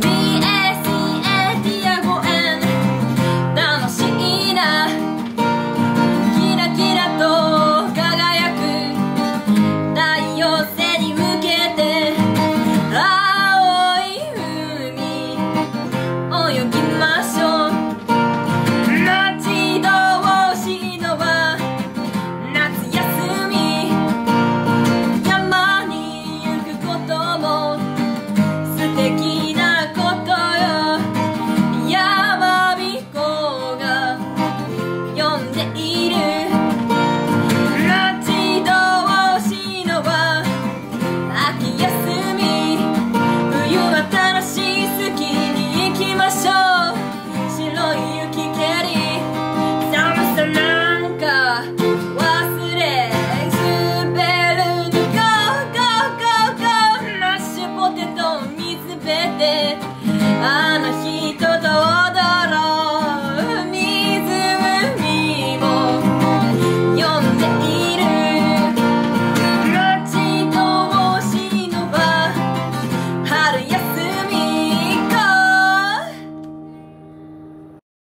me. there.